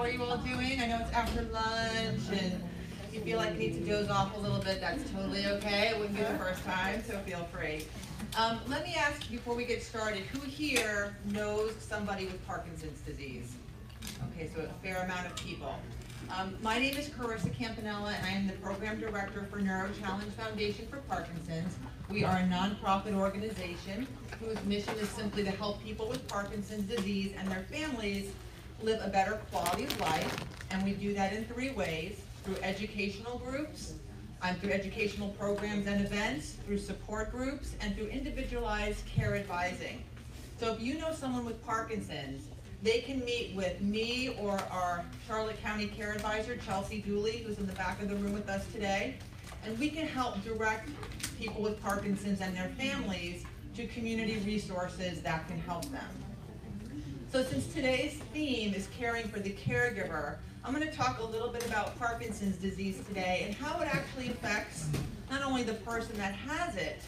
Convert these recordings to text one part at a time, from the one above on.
How are you all doing? I know it's after lunch and you feel like you need to doze off a little bit, that's totally okay. It wouldn't be the first time, so feel free. Um, let me ask before we get started, who here knows somebody with Parkinson's disease? Okay, so a fair amount of people. Um, my name is Carisa Campanella, and I am the Program Director for Neuro Challenge Foundation for Parkinson's. We are a nonprofit organization whose mission is simply to help people with Parkinson's disease and their families live a better quality of life. And we do that in three ways, through educational groups, um, through educational programs and events, through support groups, and through individualized care advising. So if you know someone with Parkinson's, they can meet with me or our Charlotte County Care Advisor, Chelsea Dooley, who's in the back of the room with us today. And we can help direct people with Parkinson's and their families to community resources that can help them. So since today's theme is caring for the caregiver, I'm going to talk a little bit about Parkinson's disease today and how it actually affects not only the person that has it,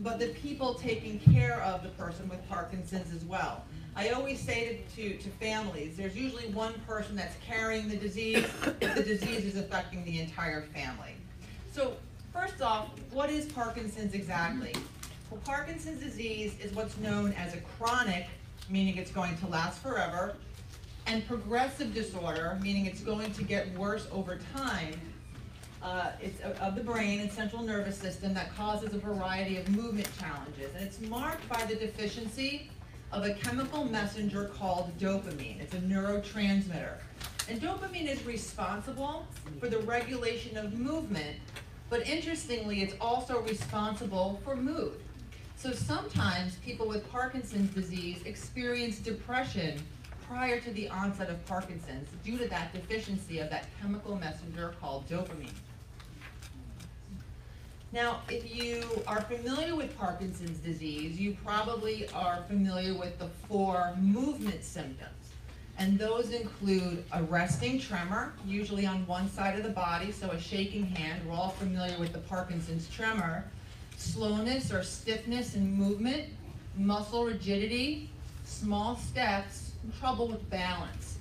but the people taking care of the person with Parkinson's as well. I always say to, to, to families, there's usually one person that's carrying the disease, but the disease is affecting the entire family. So first off, what is Parkinson's exactly? Well, Parkinson's disease is what's known as a chronic, meaning it's going to last forever, and progressive disorder, meaning it's going to get worse over time. Uh, it's of the brain and central nervous system that causes a variety of movement challenges. And it's marked by the deficiency of a chemical messenger called dopamine. It's a neurotransmitter. And dopamine is responsible for the regulation of movement, but interestingly, it's also responsible for mood. So sometimes people with Parkinson's disease experience depression prior to the onset of Parkinson's due to that deficiency of that chemical messenger called dopamine. Now, if you are familiar with Parkinson's disease, you probably are familiar with the four movement symptoms. And those include a resting tremor, usually on one side of the body, so a shaking hand. We're all familiar with the Parkinson's tremor. Slowness or stiffness in movement, muscle rigidity, small steps, trouble with balance.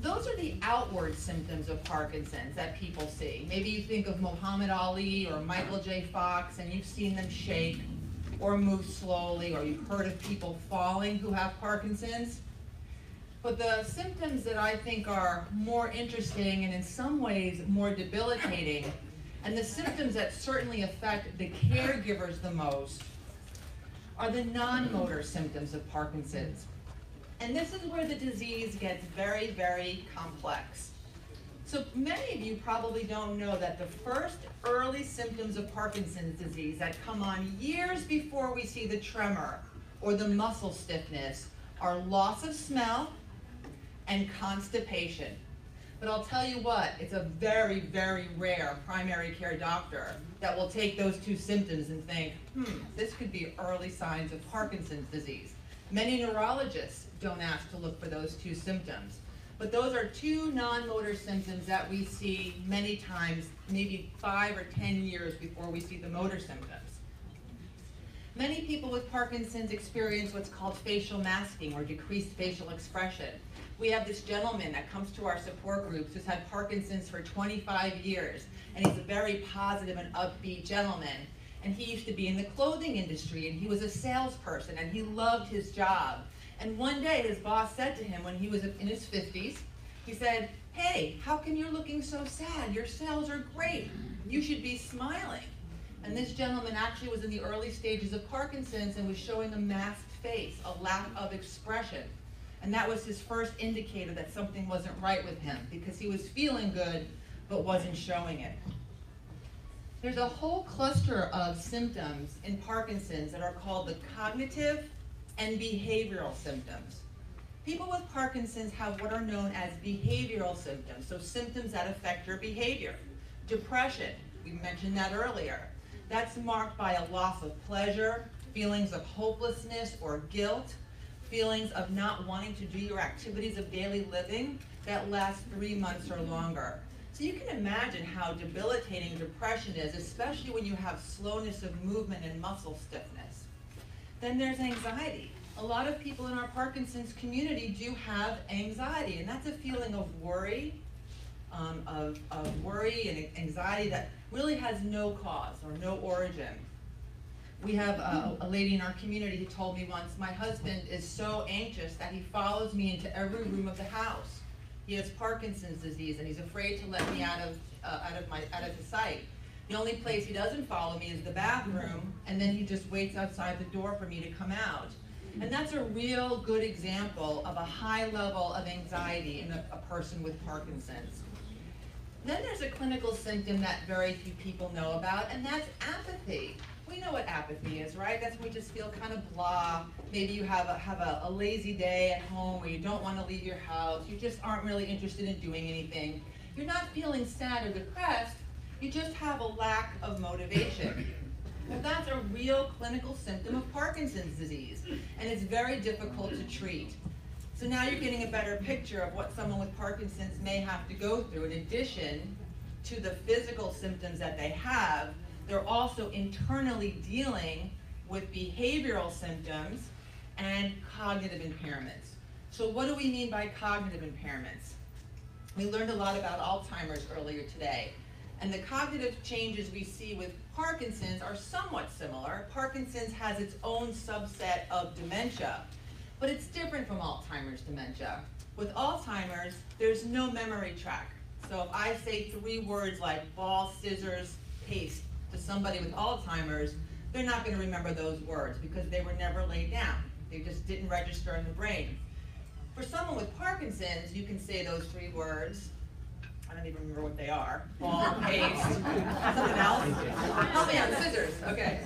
Those are the outward symptoms of Parkinson's that people see. Maybe you think of Muhammad Ali or Michael J. Fox and you've seen them shake or move slowly, or you've heard of people falling who have Parkinson's. But the symptoms that I think are more interesting and in some ways more debilitating, and the symptoms that certainly affect the caregivers the most, are the non-motor symptoms of Parkinson's. And this is where the disease gets very, very complex. So many of you probably don't know that the first early symptoms of Parkinson's disease that come on years before we see the tremor or the muscle stiffness are loss of smell and constipation. But I'll tell you what, it's a very, very rare primary care doctor that will take those two symptoms and think, hmm, this could be early signs of Parkinson's disease. Many neurologists don't ask to look for those two symptoms. But those are two non-motor symptoms that we see many times, maybe five or 10 years before we see the motor symptoms. Many people with Parkinson's experience what's called facial masking or decreased facial expression. We have this gentleman that comes to our support groups who's had Parkinson's for 25 years, and he's a very positive and upbeat gentleman. And he used to be in the clothing industry, and he was a salesperson, and he loved his job. And one day his boss said to him when he was in his 50s, he said, hey, how come you're looking so sad? Your sales are great. You should be smiling. And this gentleman actually was in the early stages of Parkinson's and was showing a masked face, a lack of expression. And that was his first indicator that something wasn't right with him because he was feeling good but wasn't showing it. There's a whole cluster of symptoms in Parkinson's that are called the cognitive and behavioral symptoms. People with Parkinson's have what are known as behavioral symptoms, so symptoms that affect your behavior. Depression, we mentioned that earlier. That's marked by a loss of pleasure, feelings of hopelessness or guilt, feelings of not wanting to do your activities of daily living that last three months or longer. So you can imagine how debilitating depression is, especially when you have slowness of movement and muscle stiffness. Then there's anxiety. a lot of people in our Parkinson's community do have anxiety, and that's a feeling of worry, um, of, of worry and anxiety that really has no cause or no origin. We have a, a lady in our community who told me once, my husband is so anxious that he follows me into every room of the house. He has Parkinson's disease and he's afraid to let me out of, uh, out of my, out of his sight. The only place he doesn't follow me is the bathroom, and then he just waits outside the door for me to come out. And that's a real good example of a high level of anxiety in a, a person with Parkinson's. Then there's a clinical symptom that very few people know about, and that's apathy. We know what apathy is, right? That's when we just feel kind of blah. Maybe you have a, have a, a lazy day at home where you don't want to leave your house. You just aren't really interested in doing anything. You're not feeling sad or depressed. You just have a lack of motivation. Well, that's a real clinical symptom of Parkinson's disease, and it's very difficult to treat. So now you're getting a better picture of what someone with Parkinson's may have to go through. In addition to the physical symptoms that they have, they're also internally dealing with behavioral symptoms and cognitive impairments. So what do we mean by cognitive impairments? We learned a lot about Alzheimer's earlier today. And the cognitive changes we see with Parkinson's are somewhat similar. Parkinson's has its own subset of dementia, but it's different from Alzheimer's dementia. With Alzheimer's, there's no memory track. So if I say three words like ball, scissors, paste to somebody with Alzheimer's, they're not going to remember those words because they were never laid down. They just didn't register in the brain. For someone with Parkinson's, you can say those three words. I don't even remember what they are. Ball, paste, something else. Help me out, scissors. Okay.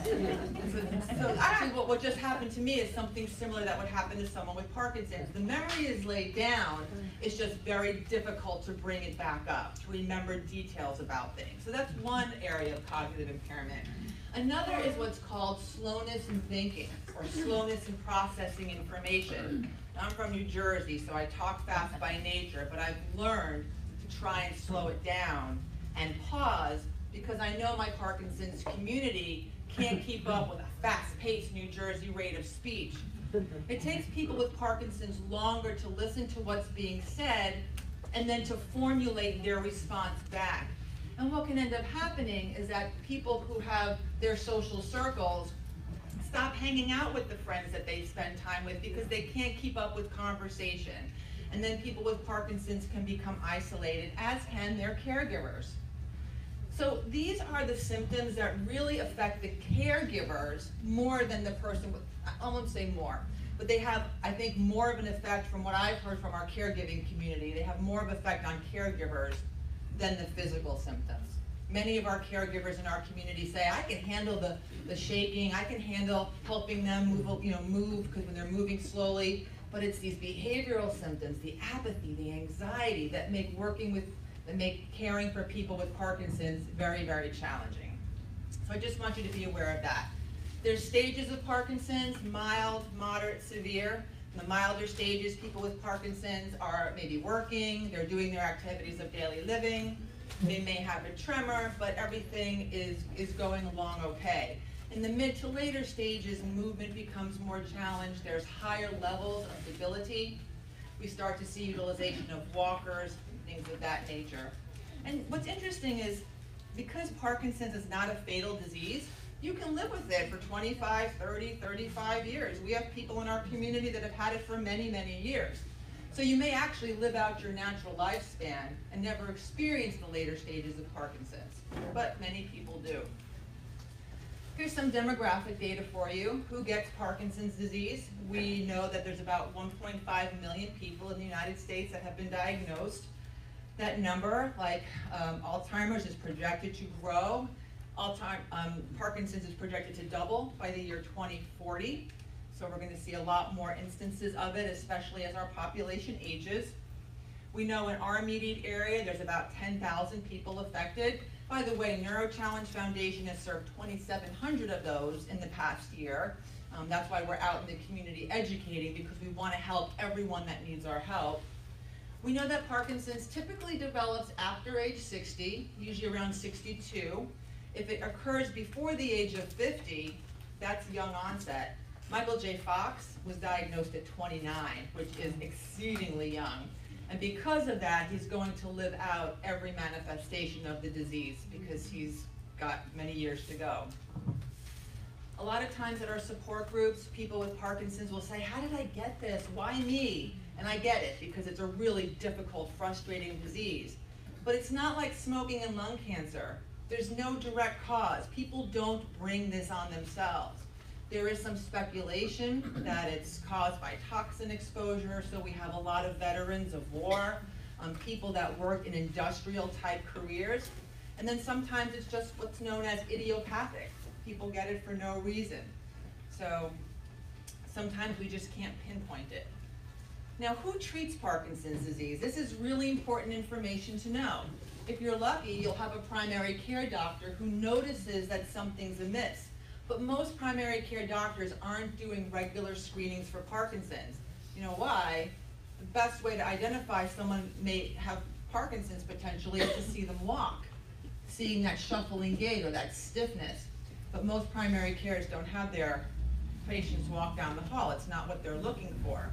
So, so actually, what, what just happened to me is something similar that would happen to someone with Parkinson's. The memory is laid down. It's just very difficult to bring it back up, to remember details about things. So that's one area of cognitive impairment. Another is what's called slowness in thinking or slowness in processing information. I'm from New Jersey, so I talk fast by nature, but I've learned to try and slow it down and pause because I know my Parkinson's community can't keep up with a fast-paced New Jersey rate of speech. It takes people with Parkinson's longer to listen to what's being said and then to formulate their response back. And what can end up happening is that people who have their social circles stop hanging out with the friends that they spend time with because they can't keep up with conversation. And then people with Parkinson's can become isolated, as can their caregivers. So these are the symptoms that really affect the caregivers more than the person with, I won't say more, but they have, I think, more of an effect from what I've heard from our caregiving community. They have more of an effect on caregivers than the physical symptoms. Many of our caregivers in our community say, I can handle the, the shaking, I can handle helping them move, you know, move because when they're moving slowly, but it's these behavioral symptoms, the apathy, the anxiety that make working with, that make caring for people with Parkinson's very, very challenging. So I just want you to be aware of that. There's stages of Parkinson's, mild, moderate, severe. In the milder stages, people with Parkinson's are maybe working, they're doing their activities of daily living, they may have a tremor, but everything is, is going along okay. In the mid to later stages, movement becomes more challenged. There's higher levels of debility. We start to see utilization of walkers, things of that nature. And what's interesting is because Parkinson's is not a fatal disease, you can live with it for 25, 30, 35 years. We have people in our community that have had it for many, many years. So you may actually live out your natural lifespan and never experience the later stages of Parkinson's, but many people do. Here's some demographic data for you. Who gets Parkinson's disease? We know that there's about 1.5 million people in the United States that have been diagnosed. That number, like um, Alzheimer's, is projected to grow. Alzheimer's, um, Parkinson's is projected to double by the year 2040. So we're going to see a lot more instances of it, especially as our population ages. We know in our immediate area, there's about 10,000 people affected. By the way, NeuroChallenge Foundation has served 2,700 of those in the past year. Um, that's why we're out in the community educating because we want to help everyone that needs our help. We know that Parkinson's typically develops after age 60, usually around 62. If it occurs before the age of 50, that's young onset. Michael J. Fox was diagnosed at 29, which is exceedingly young. And because of that, he's going to live out every manifestation of the disease because he's got many years to go. A lot of times at our support groups, people with Parkinson's will say, how did I get this? Why me? And I get it, because it's a really difficult, frustrating disease. But it's not like smoking and lung cancer. There's no direct cause. People don't bring this on themselves. There is some speculation that it's caused by toxin exposure, so we have a lot of veterans of war, um, people that work in industrial type careers. And then sometimes it's just what's known as idiopathic. People get it for no reason. So sometimes we just can't pinpoint it. Now, who treats Parkinson's disease? This is really important information to know. If you're lucky, you'll have a primary care doctor who notices that something's amiss. But most primary care doctors aren't doing regular screenings for Parkinson's. You know why? The best way to identify someone may have Parkinson's potentially is to see them walk, seeing that shuffling gait or that stiffness. But most primary cares don't have their patients walk down the hall. It's not what they're looking for.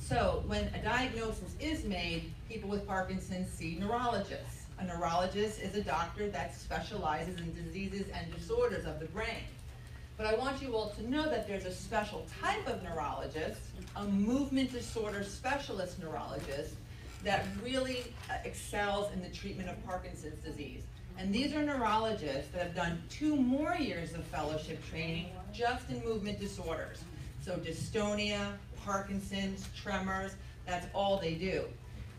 So when a diagnosis is made, people with Parkinson's see neurologists. A neurologist is a doctor that specializes in diseases and disorders of the brain. But I want you all to know that there's a special type of neurologist, a movement disorder specialist neurologist, that really uh, excels in the treatment of Parkinson's disease. And these are neurologists that have done two more years of fellowship training just in movement disorders. So dystonia, Parkinson's, tremors, that's all they do.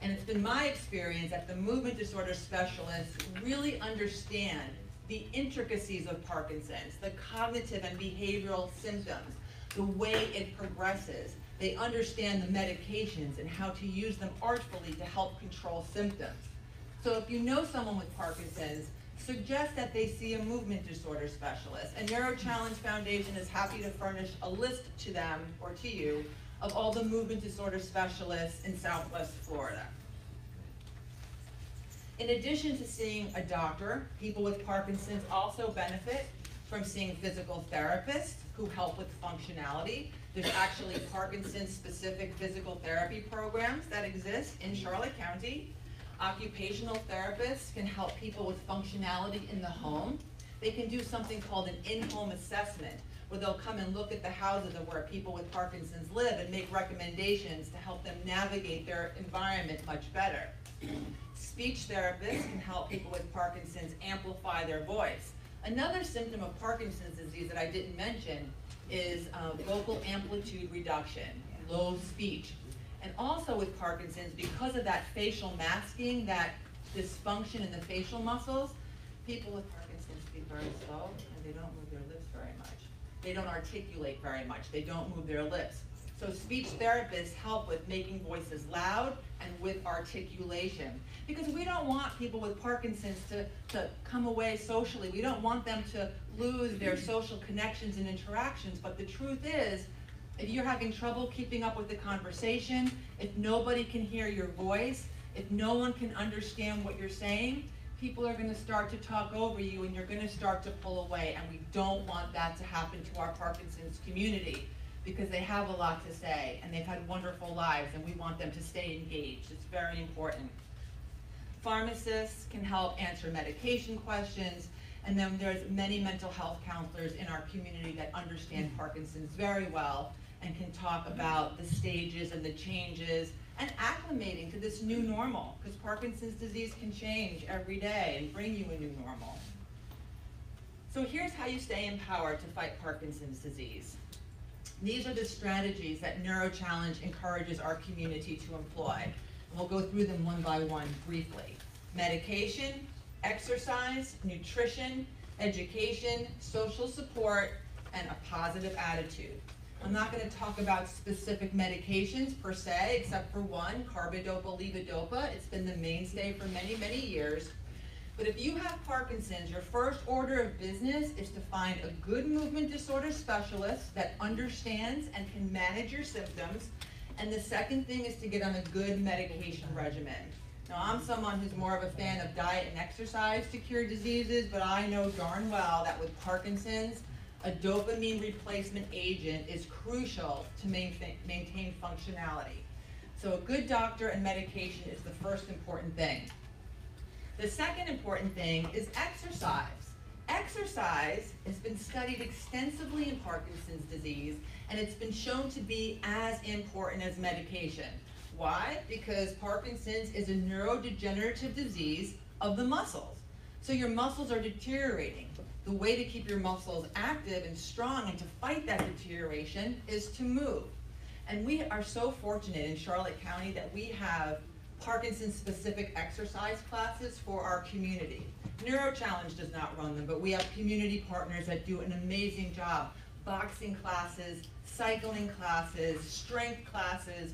And it's been my experience that the movement disorder specialists really understand the intricacies of Parkinson's, the cognitive and behavioral symptoms, the way it progresses. They understand the medications and how to use them artfully to help control symptoms. So if you know someone with Parkinson's, suggest that they see a movement disorder specialist. And NeuroChallenge Foundation is happy to furnish a list to them or to you of all the movement disorder specialists in Southwest Florida. In addition to seeing a doctor, people with Parkinson's also benefit from seeing physical therapists who help with functionality. There's actually Parkinson's-specific physical therapy programs that exist in Charlotte County. Occupational therapists can help people with functionality in the home. They can do something called an in-home assessment, where they'll come and look at the houses of where people with Parkinson's live and make recommendations to help them navigate their environment much better. Speech therapists can help people with Parkinson's amplify their voice. Another symptom of Parkinson's disease that I didn't mention is uh, vocal amplitude reduction, low speech. And also with Parkinson's, because of that facial masking, that dysfunction in the facial muscles, people with Parkinson's speak very slow and they don't move their lips very much. They don't articulate very much. They don't move their lips. So speech therapists help with making voices loud and with articulation. Because we don't want people with Parkinson's to, to come away socially. We don't want them to lose their social connections and interactions. But the truth is, if you're having trouble keeping up with the conversation, if nobody can hear your voice, if no one can understand what you're saying, people are going to start to talk over you and you're going to start to pull away. And we don't want that to happen to our Parkinson's community because they have a lot to say and they've had wonderful lives and we want them to stay engaged. It's very important. Pharmacists can help answer medication questions and then there's many mental health counselors in our community that understand Parkinson's very well and can talk about the stages and the changes and acclimating to this new normal because Parkinson's disease can change every day and bring you a new normal. So here's how you stay empowered to fight Parkinson's disease. These are the strategies that NeuroChallenge encourages our community to employ. And we'll go through them one by one briefly. Medication, exercise, nutrition, education, social support, and a positive attitude. I'm not going to talk about specific medications per se, except for one, carbidopa levodopa. It's been the mainstay for many, many years. But if you have Parkinson's, your first order of business is to find a good movement disorder specialist that understands and can manage your symptoms. And the second thing is to get on a good medication regimen. Now, I'm someone who's more of a fan of diet and exercise to cure diseases, but I know darn well that with Parkinson's, a dopamine replacement agent is crucial to maintain, functionality. So a good doctor and medication is the first important thing. The second important thing is exercise. Exercise has been studied extensively in Parkinson's disease, and it's been shown to be as important as medication. Why? Because Parkinson's is a neurodegenerative disease of the muscles. So your muscles are deteriorating. The way to keep your muscles active and strong and to fight that deterioration is to move. And we are so fortunate in Charlotte County that we have Parkinson's specific exercise classes for our community. Neuro Challenge does not run them, but we have community partners that do an amazing job. Boxing classes, cycling classes, strength classes.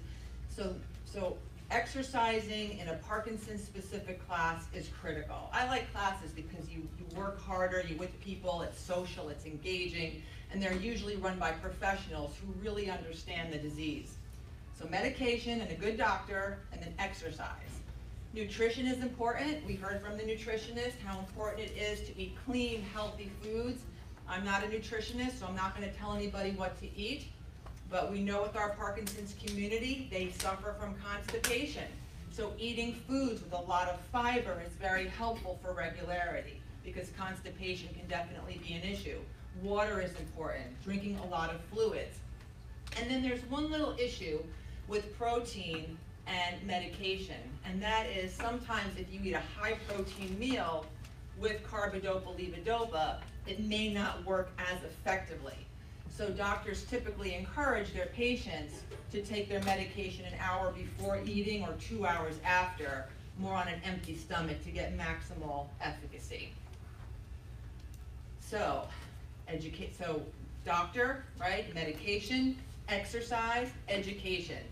So, so exercising in a Parkinson's specific class is critical. I like classes because you, you work harder, you're with people, it's social, it's engaging, and they're usually run by professionals who really understand the disease. So medication and a good doctor, and then exercise. Nutrition is important. We heard from the nutritionist how important it is to eat clean, healthy foods. I'm not a nutritionist, so I'm not gonna tell anybody what to eat. But we know with our Parkinson's community, they suffer from constipation. So eating foods with a lot of fiber is very helpful for regularity because constipation can definitely be an issue. Water is important, drinking a lot of fluids. And then there's one little issue with protein and medication, and that is sometimes if you eat a high protein meal with carbidopa levodopa, it may not work as effectively. So doctors typically encourage their patients to take their medication an hour before eating or two hours after, more on an empty stomach to get maximal efficacy. So, educate, so doctor, right, medication, exercise, education.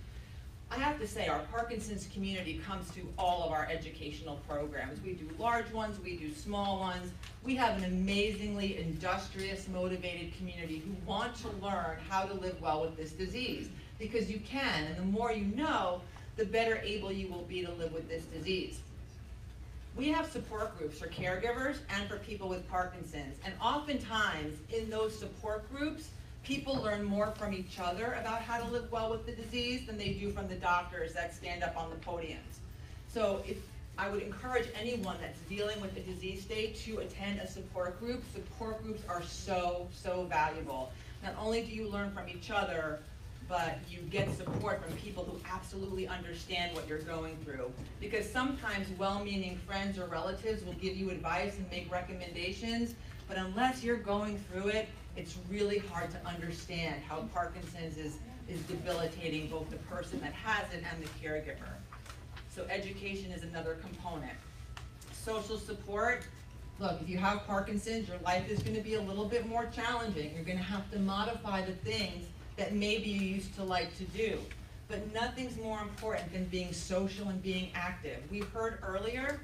I have to say, our Parkinson's community comes to all of our educational programs. We do large ones, we do small ones. We have an amazingly industrious, motivated community who want to learn how to live well with this disease. Because you can, and the more you know, the better able you will be to live with this disease. We have support groups for caregivers and for people with Parkinson's. And oftentimes, in those support groups, people learn more from each other about how to live well with the disease than they do from the doctors that stand up on the podiums. So if, I would encourage anyone that's dealing with a disease state to attend a support group. Support groups are so, so valuable. Not only do you learn from each other, but you get support from people who absolutely understand what you're going through. Because sometimes well-meaning friends or relatives will give you advice and make recommendations, but unless you're going through it, it's really hard to understand how Parkinson's is, is debilitating both the person that has it and the caregiver. So education is another component. Social support, look, if you have Parkinson's, your life is gonna be a little bit more challenging. You're gonna have to modify the things that maybe you used to like to do. But nothing's more important than being social and being active. We heard earlier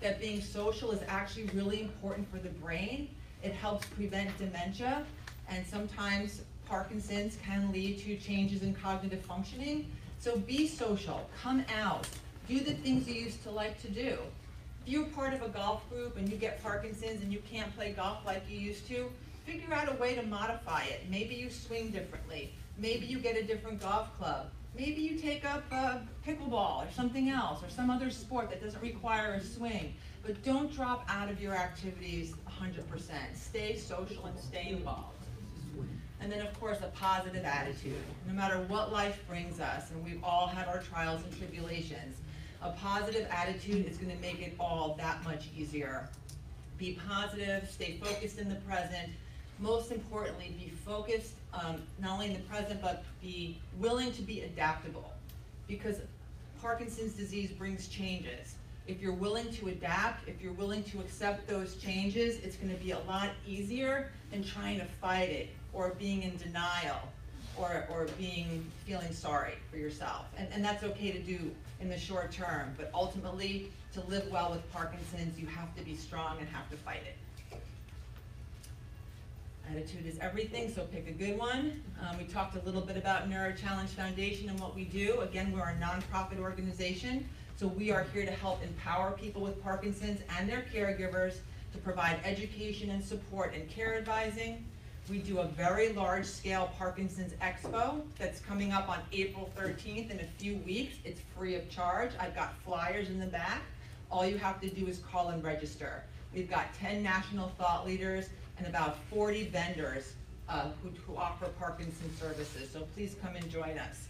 that being social is actually really important for the brain it helps prevent dementia, and sometimes Parkinson's can lead to changes in cognitive functioning. So be social, come out, do the things you used to like to do. If you're part of a golf group and you get Parkinson's and you can't play golf like you used to, figure out a way to modify it. Maybe you swing differently. Maybe you get a different golf club. Maybe you take up pickleball or something else or some other sport that doesn't require a swing. But don't drop out of your activities 100%. Stay social and stay involved. And then, of course, a positive attitude. No matter what life brings us, and we've all had our trials and tribulations, a positive attitude is going to make it all that much easier. Be positive, stay focused in the present. Most importantly, be focused um, not only in the present, but be willing to be adaptable. Because Parkinson's disease brings changes if you're willing to adapt, if you're willing to accept those changes, it's gonna be a lot easier than trying to fight it or being in denial or, or being, feeling sorry for yourself. And, and that's okay to do in the short term, but ultimately, to live well with Parkinson's, you have to be strong and have to fight it. Attitude is everything, so pick a good one. Um, we talked a little bit about Neuro Challenge Foundation and what we do. Again, we're a nonprofit organization. So we are here to help empower people with Parkinson's and their caregivers to provide education and support and care advising. We do a very large-scale Parkinson's Expo that's coming up on April thirteenth in a few weeks. It's free of charge. I've got flyers in the back. All you have to do is call and register. We've got ten national thought leaders and about forty vendors uh, who, who offer Parkinson's services, so please come and join us.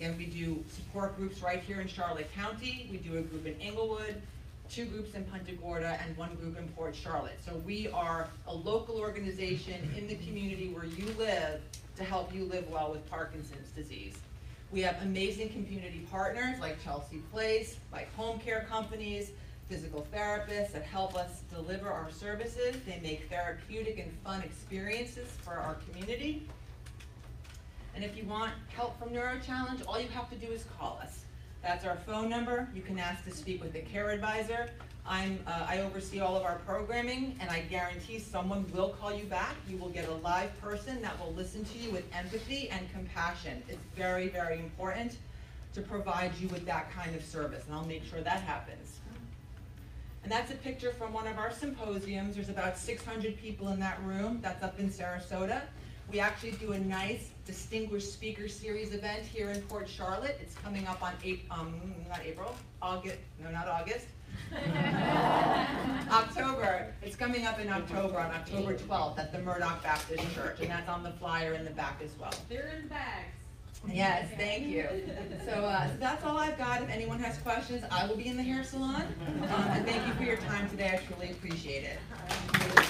And we do support groups right here in Charlotte County. We do a group in Englewood, two groups in Punta Gorda, and one group in Port Charlotte. So we are a local organization in the community where you live to help you live well with Parkinson's disease. We have amazing community partners like Chelsea Place, like home care companies, physical therapists that help us deliver our services. They make therapeutic and fun experiences for our community. And if you want help from NeuroChallenge, all you have to do is call us. That's our phone number. You can ask to speak with a care advisor. I'm, uh, I oversee all of our programming, and I guarantee someone will call you back. You will get a live person that will listen to you with empathy and compassion. It's very, very important to provide you with that kind of service, and I'll make sure that happens. And that's a picture from one of our symposiums. There's about six hundred people in that room. That's up in Sarasota. We actually do a nice distinguished speaker series event here in Port Charlotte. It's coming up on April, um, not April, August, no, not August. October. It's coming up in October, on October twelfth at the Murdock Baptist Church, and that's on the flyer in the back as well. They're in bags. Yes, thank you. So, uh, so that's all I've got. If anyone has questions, I will be in the hair salon. Um, and thank you for your time today. I truly appreciate it.